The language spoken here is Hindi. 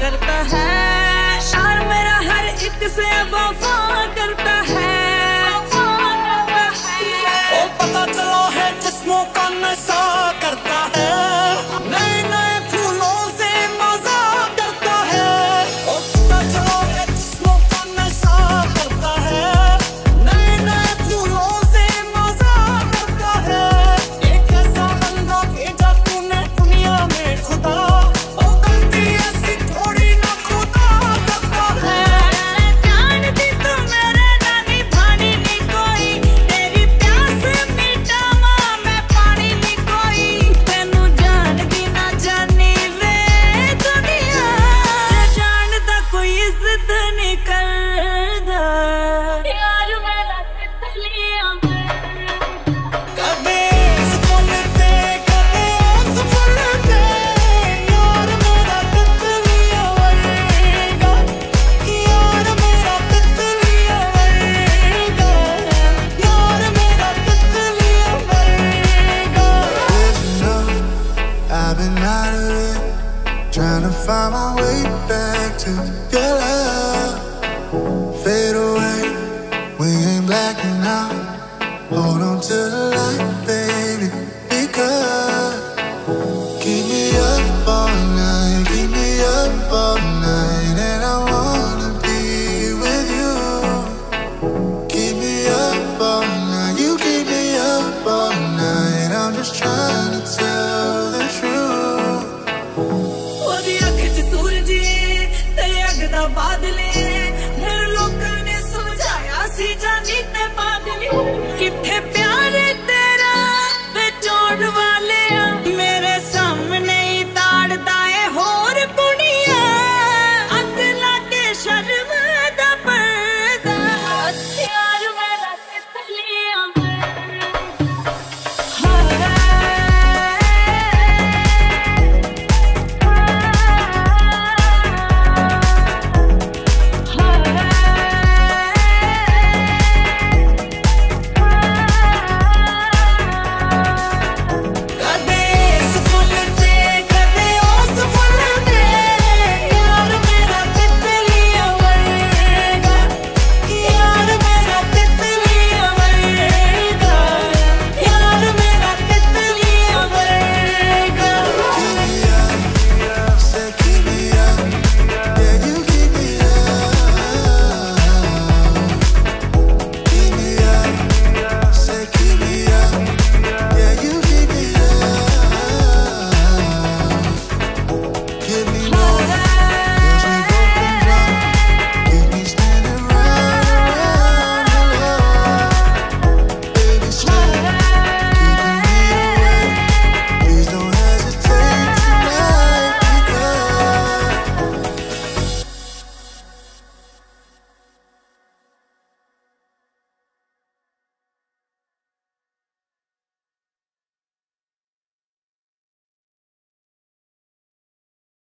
करता है। शार मेरा हर इक से वफा करता है। find my way back to your love. Fade away, we ain't blacking out. Hold on to the light, baby.